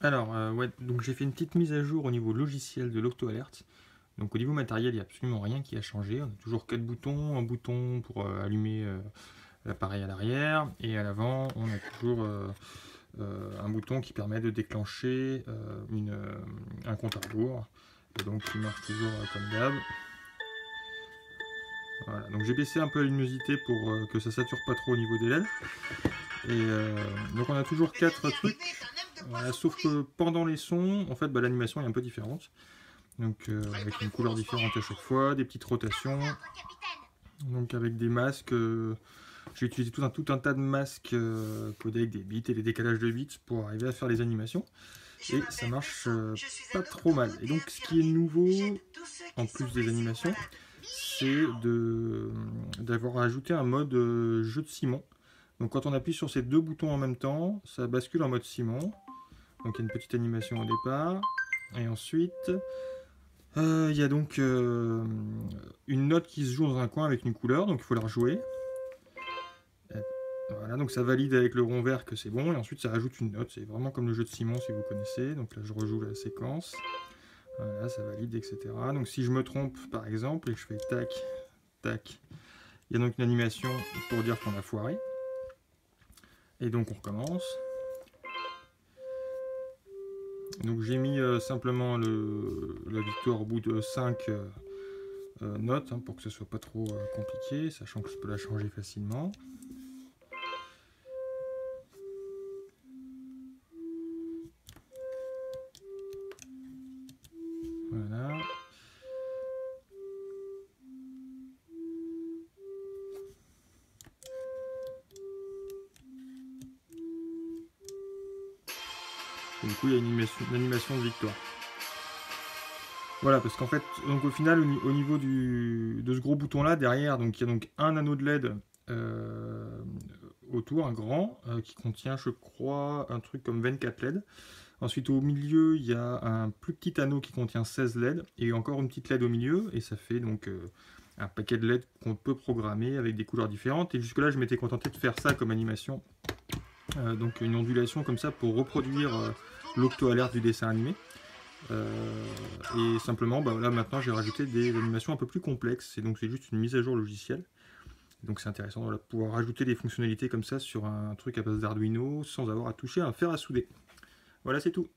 Alors, euh, ouais, donc j'ai fait une petite mise à jour au niveau logiciel de l'OctoAlert. Donc au niveau matériel, il n'y a absolument rien qui a changé. On a toujours quatre boutons, un bouton pour euh, allumer euh, l'appareil à l'arrière, et à l'avant, on a toujours un bouton qui permet de déclencher un compte à rebours. Et donc qui marche toujours comme d'hab. Voilà, donc j'ai baissé un peu la luminosité pour que ça sature pas trop au niveau des LED. Et donc on a toujours quatre trucs sauf que pendant les sons, en fait, bah, l'animation est un peu différente. Donc euh, avec une couleur différente à chaque fois, des petites rotations. Donc avec des masques, euh, j'ai utilisé tout un, tout un tas de masques euh, codés avec des bits et des décalages de bits pour arriver à faire les animations. Et ça marche pas trop mal. Et donc ce qui est nouveau, en plus des animations, c'est d'avoir ajouté un mode jeu de ciment. Donc quand on appuie sur ces deux boutons en même temps, ça bascule en mode ciment. Donc il y a une petite animation au départ. Et ensuite, euh, il y a donc euh, une note qui se joue dans un coin avec une couleur, donc il faut la rejouer. Voilà, donc ça valide avec le rond vert que c'est bon, et ensuite ça rajoute une note. C'est vraiment comme le jeu de Simon si vous connaissez. Donc là je rejoue la séquence. Voilà, ça valide, etc. Donc si je me trompe par exemple, et que je fais tac, tac, il y a donc une animation pour dire qu'on a foiré. Et donc on recommence. Donc j'ai mis euh, simplement la victoire au bout de 5 euh, euh, notes hein, pour que ce soit pas trop compliqué, sachant que je peux la changer facilement. Du coup, il y a une animation, de victoire. Voilà, parce qu'en fait, donc au final, au, niveau de ce gros bouton là, derrière, donc il y a donc un anneau de LED euh, autour, un grand, euh, qui contient, je crois, un truc comme 24 LED. Ensuite, au milieu, il y a un plus petit anneau qui contient 16 LED, et encore une petite LED au milieu, et ça fait donc euh, un paquet de LED qu'on peut programmer avec des couleurs différentes. Et jusque là, je m'étais contenté de faire ça comme animation. donc une ondulation comme ça pour reproduire l'octo-alerte du dessin animé. Euh, et simplement, bah, là maintenant j'ai rajouté des animations un peu plus complexes, et donc c'est juste une mise à jour logicielle. Donc c'est intéressant de pouvoir rajouter des fonctionnalités comme ça sur un truc à base d'Arduino sans avoir à toucher un fer à souder. Voilà, c'est tout.